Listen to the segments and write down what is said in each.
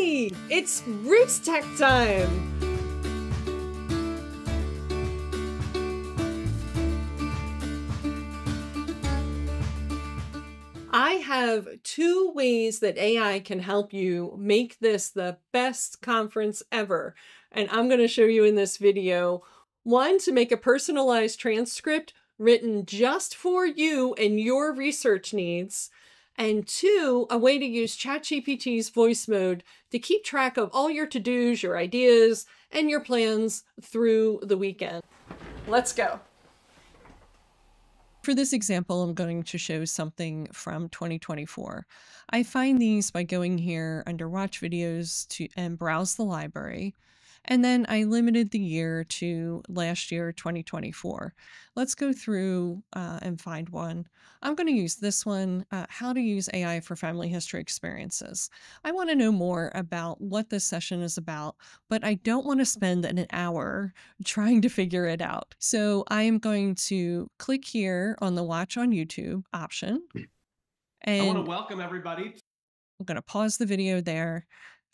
It's RootsTech time! I have two ways that AI can help you make this the best conference ever. And I'm going to show you in this video. One, to make a personalized transcript written just for you and your research needs. And two, a way to use ChatGPT's voice mode to keep track of all your to-dos, your ideas, and your plans through the weekend. Let's go. For this example, I'm going to show something from 2024. I find these by going here under watch videos to and browse the library. And then I limited the year to last year, 2024. Let's go through uh, and find one. I'm going to use this one, uh, how to use AI for family history experiences. I want to know more about what this session is about, but I don't want to spend an hour trying to figure it out. So I am going to click here on the watch on YouTube option. And I want to welcome everybody. I'm going to pause the video there.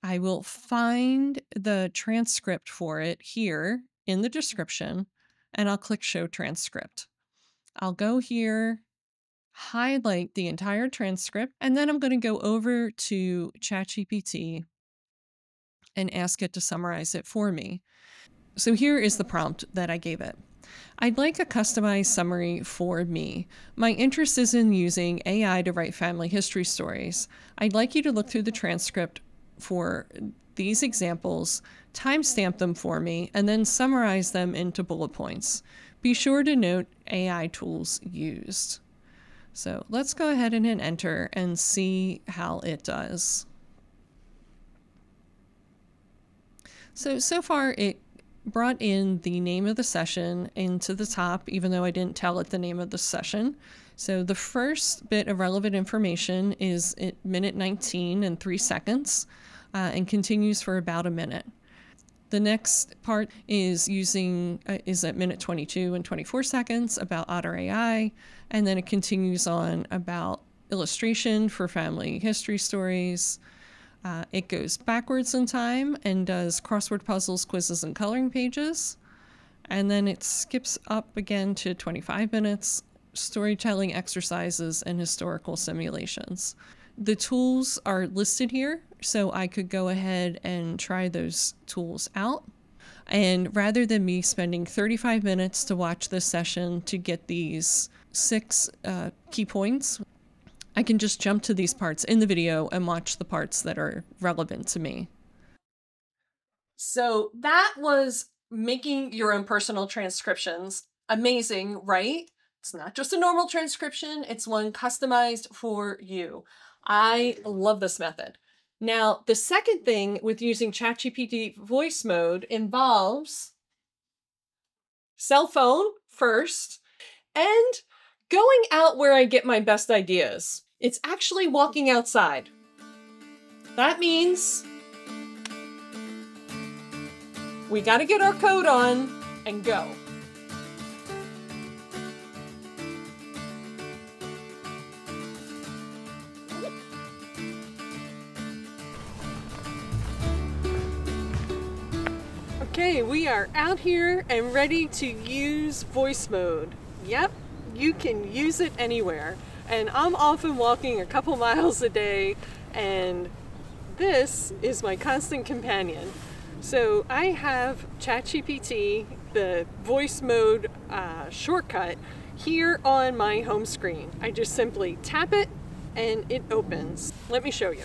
I will find the transcript for it here in the description and I'll click show transcript. I'll go here, highlight the entire transcript, and then I'm going to go over to ChatGPT and ask it to summarize it for me. So here is the prompt that I gave it. I'd like a customized summary for me. My interest is in using AI to write family history stories. I'd like you to look through the transcript for these examples, timestamp them for me, and then summarize them into bullet points. Be sure to note AI tools used. So let's go ahead and hit enter and see how it does. So, so far it brought in the name of the session into the top, even though I didn't tell it the name of the session. So the first bit of relevant information is at minute 19 and three seconds uh, and continues for about a minute. The next part is using uh, is at minute 22 and 24 seconds about Otter AI, and then it continues on about illustration for family history stories. Uh, it goes backwards in time and does crossword puzzles, quizzes, and coloring pages. And then it skips up again to 25 minutes, storytelling exercises, and historical simulations. The tools are listed here, so I could go ahead and try those tools out. And rather than me spending 35 minutes to watch this session to get these six uh, key points, I can just jump to these parts in the video and watch the parts that are relevant to me. So that was making your own personal transcriptions. Amazing, right? It's not just a normal transcription, it's one customized for you. I love this method. Now, the second thing with using ChatGPT voice mode involves cell phone first and going out where I get my best ideas. It's actually walking outside. That means we got to get our coat on and go. Okay, we are out here and ready to use voice mode. Yep, you can use it anywhere. And I'm often walking a couple miles a day and this is my constant companion. So I have ChatGPT, the voice mode uh, shortcut here on my home screen. I just simply tap it and it opens. Let me show you.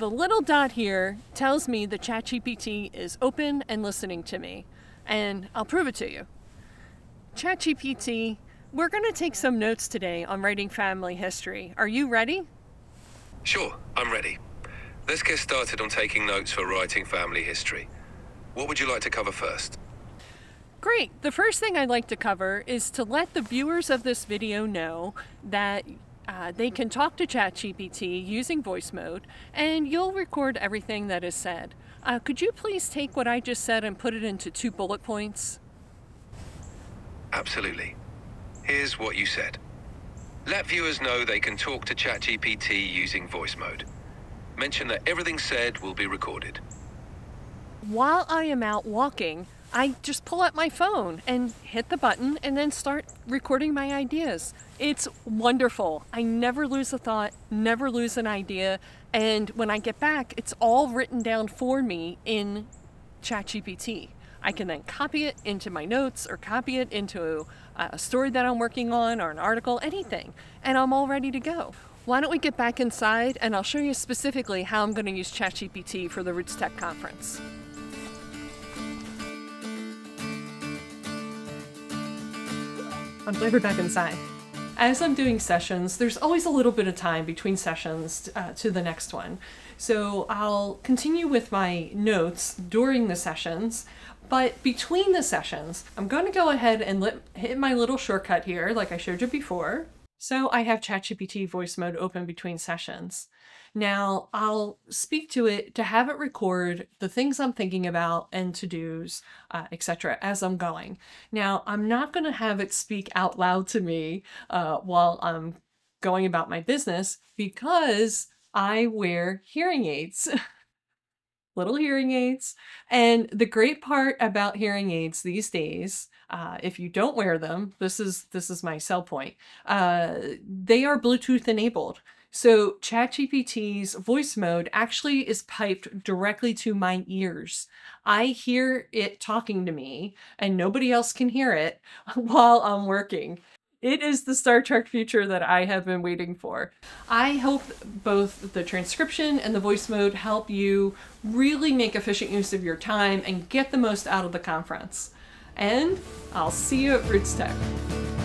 The little dot here tells me that ChatGPT is open and listening to me, and I'll prove it to you. ChatGPT, we're going to take some notes today on writing family history. Are you ready? Sure, I'm ready. Let's get started on taking notes for writing family history. What would you like to cover first? Great. The first thing I'd like to cover is to let the viewers of this video know that uh, they can talk to ChatGPT using voice mode, and you'll record everything that is said. Uh, could you please take what I just said and put it into two bullet points? Absolutely. Here's what you said. Let viewers know they can talk to ChatGPT using voice mode. Mention that everything said will be recorded. While I am out walking, I just pull out my phone and hit the button and then start recording my ideas. It's wonderful. I never lose a thought, never lose an idea. And when I get back, it's all written down for me in ChatGPT. I can then copy it into my notes or copy it into uh, a story that I'm working on or an article, anything, and I'm all ready to go. Why don't we get back inside and I'll show you specifically how I'm going to use ChatGPT for the RootsTech conference. I'm glad we're back inside. As I'm doing sessions, there's always a little bit of time between sessions uh, to the next one. So I'll continue with my notes during the sessions, but between the sessions, I'm going to go ahead and let, hit my little shortcut here, like I showed you before. So I have ChatGPT voice mode open between sessions. Now I'll speak to it to have it record the things I'm thinking about and to-dos, uh, etc. as I'm going. Now I'm not going to have it speak out loud to me uh, while I'm going about my business because I wear hearing aids. little hearing aids. And the great part about hearing aids these days, uh, if you don't wear them, this is this is my sell point. Uh, they are Bluetooth enabled. So ChatGPT's voice mode actually is piped directly to my ears. I hear it talking to me and nobody else can hear it while I'm working. It is the Star Trek future that I have been waiting for. I hope both the transcription and the voice mode help you really make efficient use of your time and get the most out of the conference. And I'll see you at RootsTech.